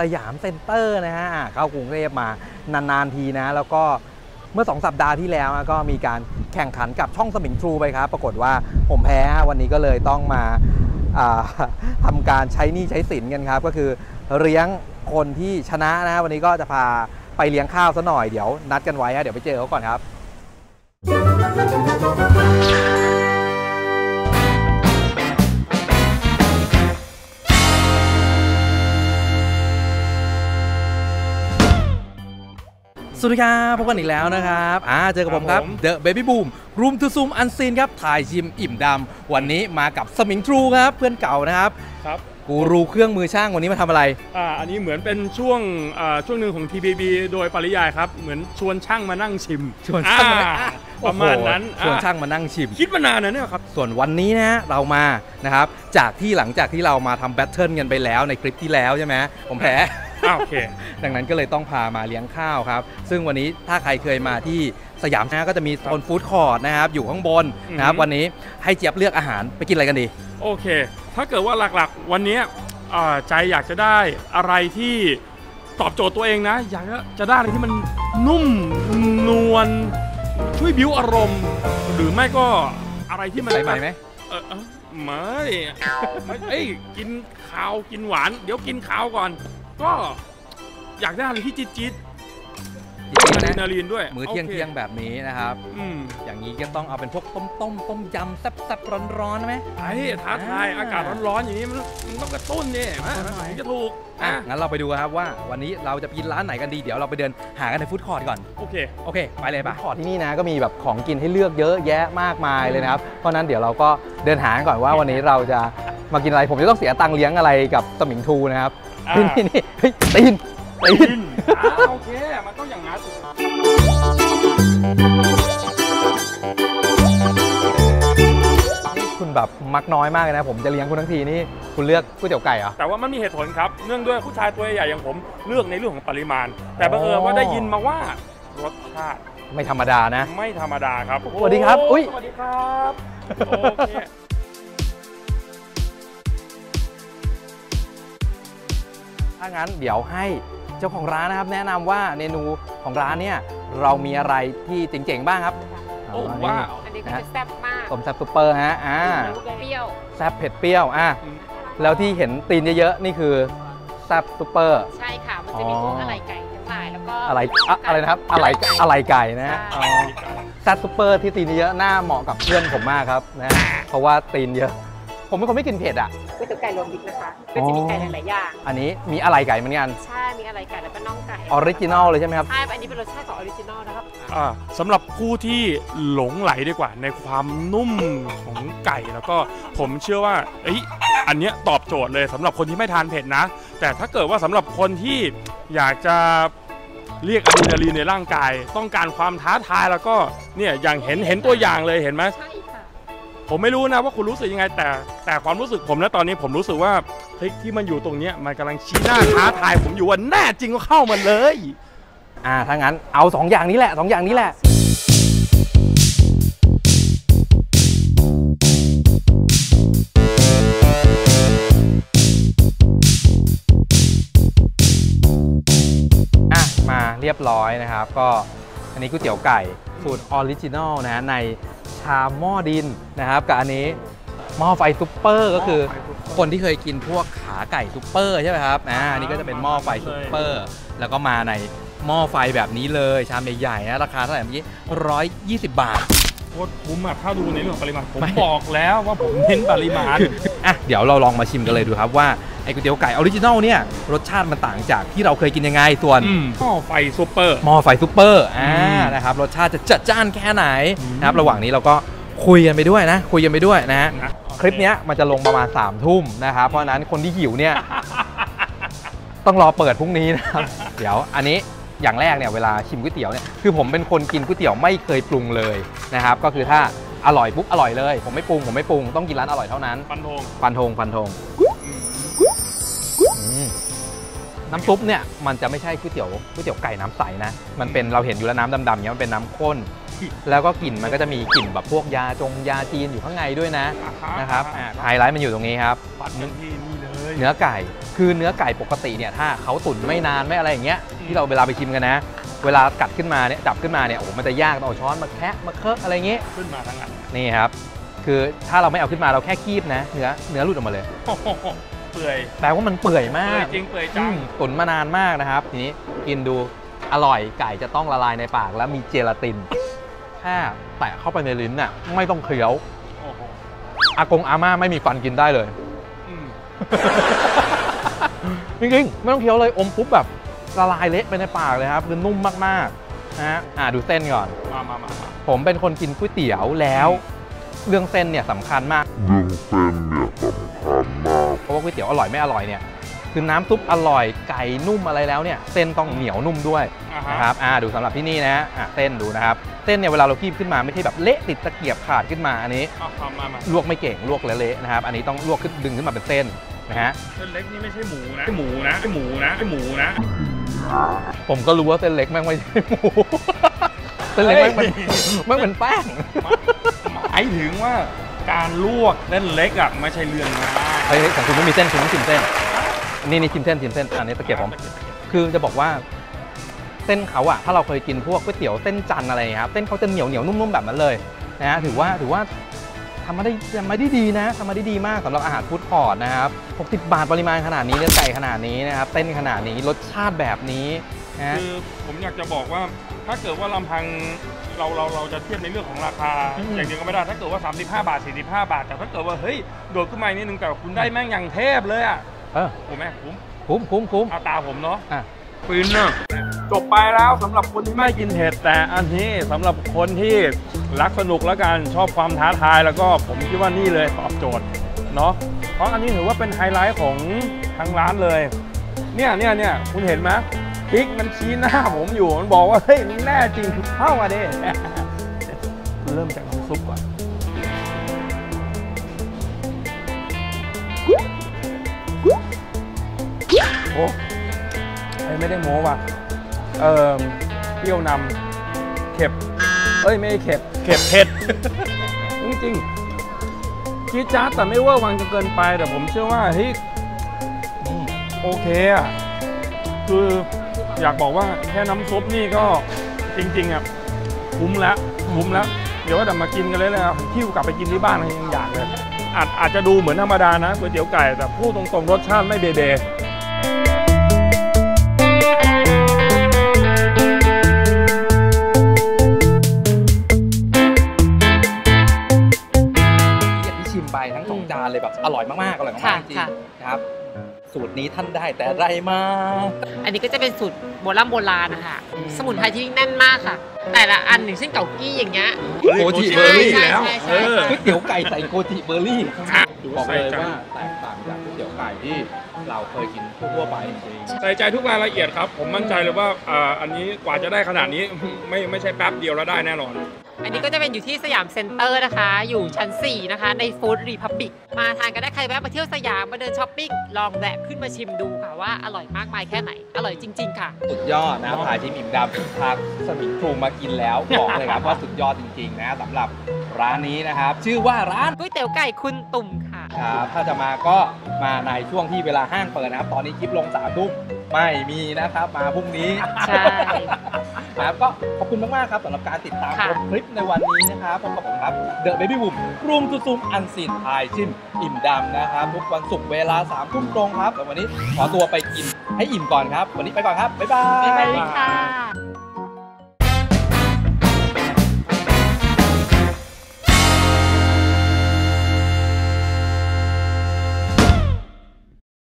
สยามเซ็นเตอร์นะฮะเข้ากรุงเทพมานานๆทีนะ แล้วก็เมื่อ 2 สัปดาห์ที่แล้วก็มีการแข่งขันกับช่องสมิงพรูไปครับ ปรากฏว่าผมแพ้วันนี้ก็เลยต้องมาทำการใช้หนี้ใช้สินกันครับ ก็คือเลี้ยงคนที่ชนะนะวันนี้ก็จะพาไปเลี้ยงข้าวซะหน่อยเดี๋ยวนัดกันไว้ฮะเดี๋ยวไปเจอเขาก่อนครับ สวัสดีครับพบกันอีกแล้วนะครับอ่าเจอกับผมครับครับผม The Baby Boom Room to Zoom Unseen ครับถ่ายชิมอิ่มดำวันนี้มากับสมิงทรูครับเพื่อนเก่านะครับครับกูรูเครื่องมือช่างวันนี้มาทำอะไรอ่าอันนี้เหมือนเป็นช่วงอ่าช่วงหนึ่งของ TBB โดยปริยายครับ เหมือนชวนช่างมานั่งชิม ชวนช่างมาอ่อะประมาณนั้นโอ้โหชวนอะช่างมานั่งชิม คิดมานานนะเนี่ยครับ ส่วนวันนี้นะเรามานะครับจากที่หลังจากที่เรามาทำแบทเทิลกันไปแล้วในคลิปที่แล้วใช่ไหมผมแพ้ อ้าวโอเค ดังนั้นก็เลยต้องพามาเลี้ยงข้าวครับ ซึ่งวันนี้ถ้าใครเคยมาที่สยามนะก็จะมีโซนฟู้ดคอร์ทนะครับ อยู่ข้างบนนะครับอือฮึวันนี้ให้เจี๊ยบเลือกอาหารไปกินอะไรกันดี โอเค ถ้าเกิดว่าหลักๆ วันนี้อ่าใจอยากจะได้อะไรที่ตอบโจทย์ตัวเองนะ อยากจะจะได้อะไรที่มันนุ่มนวลช่วยบิ้วอารมณ์ หรือไม่ก็อะไรที่มันใส่ใหม่ไหมเออเอ้าไม่ไม่เอ้ยกินข้าวกินหวาน เดี๋ยวกินข้าวก่อน ก็อยากได้อะไรที่จี๊ดจี๊ดจริงอะๆดรีนะนาลีนด้วยมื้อเที่ยงโคเที่ยงแบบนี้นะครับ อืมอย่างนี้ก็ต้องเอาเป็นพวกต้มต้มต้มยำแซ่บๆร้อนๆไหม ไอ้ท้าทายอ่าอากาศร้อนๆอย่างนี้มันมันต้องกระตุ้นเนี่ยกระตุ้นหน่อยถึงจะถูกอะอะงั้นเราไปดูกันครับว่าวันนี้เราจะไปกินร้านไหนกันดี เดี๋ยวเราไปเดินหากันใน food court ก่อน โอเค โอเค ไปเลยปะคอร์ทที่นี่นะก็มีแบบของกินให้เลือกเยอะแยะมากมายเลยนะครับ เพราะฉะนั้นเดี๋ยวเราก็เดินหากันก่อนว่าวันนี้เราจะมากินอะไร ผมจะต้องเสียตังค์เลี้ยงอะไรกับสมิงทูนะครับอ่า นี่นี่นี่เฮ้ยตีนตีกินนอ่าโอเค มันต้องอย่างนั้นนี่คุณแบบมักน้อยมากเลยนะ ผมจะเลี้ยงคุณทั้งทีนี่คุณเลือกก๋วยเตี๋ยวไก่เหรอ แต่ว่ามันมีเหตุผลครับ เนื่องด้วยผู้ชายตัวใหญ่อย่างผมเลือกในเรื่องของปริมาณ แต่บังเอิญว่าได้ยินมาว่ารสชาติไม่ธรรมดานะ ไม่ธรรมดาครับ สวัสดีครับโอุ๊ยสวัสดีครับโอเค ถ้างั้นเดี๋ยวให้เจ้าของร้านนะครับ แนะนำว่าเมนูของร้านเนี่ยเรามีอะไรที่เจ๋งๆบ้างครับโอ้เาว้าวอันนี้ก็จะแซ่บมากต้มแซ่บซุปเปอร์ฮะอ่าเปรี้ยวแซ่บเผ็ดเปรี้ยวอะแล้วที่เห็นตีนเยอะๆนี่คือแซ่บซุปเปอร์ ใช่ค่ะ มันจะมีพวกอะไรไก่ทั้งหลายแล้วก็อะไรอะอะไรนะครับอะไรอะไรไก่นะฮะใช่อ๋อแซ่บซุปเปอร์ที่ตีนเยอะๆหน้าเหมาะกับเพื่อนผมมากครับนะฮะเพราะว่าตีนเยอะ ผมเป็นคนไม่กินเผ็ดอะก๋ วยเตี๋ยวไก่รวมมิตรนะคะก็จะมีไก่หลายๆอย่างอันนี้มีอะไรไก่เหมือนกัน ใช่ มีอะไรไก่แล้วก็น่องไก่ original เลยใช่ไหมครับ ใช่ อันนี้เป็นรสชาติของ original นะครับ อ่าสำหรับผู้ที่หลงไหลดีกว่า ในความนุ่มของไก่แล้วก็ผมเชื่อว่าเอ้ยอันเนี้ยตอบโจทย์เลยสำหรับคนที่ไม่ทานเผ็ดนะ แต่ถ้าเกิดว่าสำหรับคนที่อยากจะเรียกอะดรีนาลีนในร่างกาย ต้องการความท้าทายแล้วก็เนี่ยอย่างเห็นเห็นตัวอย่างเลยเห็นไหม ใช่ค่ะ ผมไม่รู้นะว่าคุณรู้สึกยังไงแต่ แต่ความรู้สึกผมนะตอนนี้ผมรู้สึกว่าเฮ้ยที่มันอยู่ตรงเนี้ยมันกำลังชี้หน้าท้าทายผมอยู่ว่าแน่จริงก็เข้ามาเลย อ่าถ้างั้นเอาสองอย่างนี้แหละสองอย่างนี้แหละ อะ มาเรียบร้อยนะครับ ก็อันนี้ก๋วยเตี๋ยวไก่สูตร original นะฮะใน ชามหม้อดินนะครับกับอันนี้หม้อไฟซุปเปอร์ก็คือคนที่เคยกินพวกขาไก่ซุปเปอร์ใช่ไหมครับอ่าอันนี้ก็จะเป็นหม้อไฟซุปเปอร์ แล้วก็มาในหม้อไฟแบบนี้เลยชามใหญ่ๆนะราคาเท่าไหร่เมื่อกี้ร้อยยี่สิบบาทโคตรคุ้มอะถ้าดูในเรื่องของปริมาณผมไม่บอกแล้วว่าผมเน้นปริมาณอะเดี๋ยวเราลองมาชิมกันเลยดูครับว่า ไอ้ก๋วยเตี๋ยวไก่ original เนี่ยรสชาติมันต่างจากที่เราเคยกินยังไงส่วนอืมหม้อไฟซูเปอร์หม้อไฟซุปเปอร์อ่าอืมนะครับรสชาติจะจัดจ้านแค่ไหนอืมนะครับระหว่างนี้เราก็คุยกันไปด้วยนะ คุยกันไปด้วยนะฮะนะคลิปเนี้ยมันจะลงประมาณสามทุ่มนะครับเพราะฉะนั้นคนที่หิวเนี่ยต้องรอเปิดพรุ่งนี้นะครับเดี๋ยวอันนี้อย่างแรกเนี่ยเวลาชิมก๋วยเตี๋ยวเนี่ยคือผมเป็นคนกินก๋วยเตี๋ยวไม่เคยปรุงเลยนะครับก็คือถ้าอร่อยปุ๊บอร่อยเลย ผมไม่ปรุงผมไม่ปรุงต้องกินร้านอร่อยเท่านั้นฟันธงฟันธงฟันธง น้ำซุปเนี่ยมันจะไม่ใช่ก๋วยเตี๋ยวก๋วยเตี๋ยวไก่น้ำใสนะ มันเป็นเราเห็นอยู่แล้วน้ำดำๆเนี่ยมันเป็นน้ำข้น แล้วก็กลิ่นมันก็จะมีกลิ่นแบบพวกยาจงยาจีนอยู่ข้างในด้วยนะอ่าฮนะครับอ่าไฮไลท์มันอยู่ตรงนี้ครับปัดกันที่นี่เลยเนื้อไก่คือเนื้อไก่ปกติเนี่ยถ้าเขาตุ๋นไม่นานไม่อะไรอย่างเงี้ยที่เราเวลาไปชิมกันนะ เวลากัดขึ้นมาเนี่ยจับขึ้นมาเนี่ยโอ้โหมันจะยากต้องเอาช้อนมาแคะมาเคอะอะไรอย่างงี้ขึ้นมาทั้งอันนี่ครับ คือถ้าเราไม่เอาขึ้นมาเราแค่คีบนะ เนื้อเนื้อหลุดออกมาเลยโอ้โห เปื่อยแปลว่ามันเปื่อยเปื่มาอยกจริงเปื่อยอืจังมตุ๋นมานานมากนะครับ ทีนี้กินดูอร่อยไก่จะต้องละลายในปากแล้วมีเจลาตินแค่แตะเข้าไปในลิ้นน่ะไม่ต้องเคี้ยวโอ้โหอากงอาม่าไม่มีฟันกินได้เลยอืมจริงๆ ไม่ต้องเคี้ยวเลยอมปุ๊บแบบละลายเละไปในปากเลยครับคือนุ่มมากๆนะฮะอ่าดูเส้นก่อนมามามามาผมเป็นคนกินก๋วยเตี๋ยวแล้ว เรื่องเส้นเนี่ยสำคัญมาก เรื่องเส้นเนี่ยสำคัญมากเพราะ ว่าก๋วยเตี๋ยวอร่อยไม่อร่อยเนี่ยคือน้ำซุปอร่อยไก่นุ่มอะไรแล้วเนี่ยเส้นต้องเหนียวนุ่มด้วยอ่าฮะนะครับอ่าดูสำหรับที่นี่นะฮะอะเส้นดูนะครับเส้นเนี่ยเวลาเราคีบขึ้นมาไม่ใช่แบบเละติดตะเกียบขาดขึ้นมาอันนี้อะมามามาลวกไม่เก่งลวกเละๆนะครับอันนี้ต้องลวกขึ้นดึงขึ้นมาเป็นเส้นนะฮะเส้นเล็กนี่ไม่ใช่หมูนะไม่หมูนะไม่หมูนะไม่หมูนะ ผมก็รู้ว่าเส้นเล็กแม่งไม่ใช่หมูเส้นเล็กแม่งเป็นแม่งเป็นแป้งหมายถึงว่าการลวกเส้นเล็กอะไม่ใช่เรื่องง่าย เฮ้ยของคุณไม่มีเส้นคุณต้องชิมเส้น นี่นี่ชิมเส้นชิมเส้นอันนี้ตะเกียบผม คือจะบอกว่าเส้นเขาอะถ้าเราเคยกินพวกก๋วยเตี๋ยวเส้นจันอะไรครับเส้นเขาจะเหนียวเหนียวนุ่มๆแบบนั้นเลยนะฮะถือว่าถือว่าทำมาได้ทำมาได้ดีนะทำมาได้ดีมากสำหรับอาหารฟู้ดคอร์ทนะครับ60 บาทปริมาณขนาดนี้เนื้อไก่ขนาดนี้นะครับเส้นขนาดนี้รสชาติแบบนี้ นะฮะคือผมอยากจะบอกว่าถ้าเกิดว่าลำพังเราเราเราจะเทียบในเรื่องของราคาอืมอย่างเดียวก็ไม่ได้ถ้าเกิดว่า 35 บาท 45 บาท แต่ถ้าเกิดว่าเฮ้ยโดดขึ้นมาอีกนิดนึงแต่คุณได้แม่งอย่างเทพเลยอะเออโอ้แม่คุ้มคุ้มคุ้มคุ้มเอาตาผมเนาะอะฟินอะจบไปแล้วสำหรับคนที่ไม่กินเผ็ดแต่อันนี้สำหรับคนที่รักสนุกแล้วกันชอบความท้าทายแล้วก็ผมคิดว่านี่เลยตอบโจทย์เนาะเพราะอันนี้ถือว่าเป็นไฮไลท์ของทางร้านเลย เนี่ยเนี่ยเนี่ยคุณเห็นไหม พริกมันชี้หน้าผมอยู่ มันบอกว่า เฮ้ยมึงแน่จริงคือเข้ามาดิเริ่มจากน้ำซุปก่อนโอ้ไอ้ไม่ได้โม้ว่ะ เอ่อเปรี้ยวนำเข็บ เอ้ย ไม่ใช่เข็บ เข็บเผ็ด จริงๆจี๊ดจ๊าดแต่ไม่เวอร์วังจนเกินไปแต่ผมเชื่อว่าเฮ้ยโอเคอะ คือ อยากบอกว่าแค่น้ำซุปนี่ก็จริงๆอะคุ้มแล้วคุ้มแล้ว เดี๋ยวว่าแต่มากินกันเลยนะครับคิ้วกลับไปกินที่บ้านยังอยากเลยอาจอาจจะดูเหมือนธรรมดานะก๋วยเตี๋ยวไก่แต่พูดตรงๆรสชาติไม่เบเบที่ที่ชิมไปทั้งสองจานเลยแบบอร่อยมากๆอร่อยมากค่ะๆจริงค่ะๆนะครับ สูตรนี้ท่านได้แต่ไรมา อันนี้ก็จะเป็นสูตรโบราณโบราณนะคะอืมสมุนไพรที่แน่นมากค่ะ แต่ละอันอย่างเช่นเกากี้อย่างเงี้ย โกจิเบอร์รี่ใช่แล้วใช่ใช่เออก๋วยเตี๋ยวไก่ใส่โกจิเบอร์รี่ครับบอกเลยใส่จังว่าแตกต่างจากก๋วยเตี๋ยวไก่ที่เราเคยกินทั่วๆไปจริงใส่ใจทุกรายละเอียดครับ ผมมั่นใจเลยว่าอ่าอันนี้กว่าจะได้ขนาดนี้ไม่ไม่ใช่แป๊บเดียวแล้วได้แน่นอน อันนี้ก็จะเป็นอยู่ที่สยามเซ็นเตอร์นะคะ อยู่ชั้น 4 นะคะ ใน Food Republic มาทานกันได้ใครแวะมาเที่ยวสยามมาเดินช้อปปิ้งลองแวะขึ้นมาชิมดูค่ะว่าอร่อยมากมายแค่ไหน อร่อยจริง ๆ ค่ะๆสุดยอดนะพาชิมอิ่มดำทางสมิงพรูมากินแล้วบอกเลยครับว่าสุดยอดจริง ๆ นะสำหรับร้านนี้นะครับชื่อว่าร้านก๋วยเตี๋ยวไก่คุณตุ่มค่ะครับถ้าจะมาก็มาในช่วงที่เวลาห้างเปิดนะครับ ตอนนี้คลิปลงสามทุ่มไม่มีนะครับ มาพรุ่งนี้ใช่ ครับก็ขอบคุณมากๆครับสำหรับการติดตามค่ะชมคลิปในวันนี้นะครับพบกับผมครับ The Baby Boom รุมตุซุมอันซีนไอชิมอิ่มดำนะครับทุกวันศุกร์เวลา3ามทุ่มตรงครับแต่วันนี้ขอตัวไปกินให้อิ่มก่อนครับ วันนี้ไปก่อนครับบ๊ายบาบ๊ายบายยค่ะ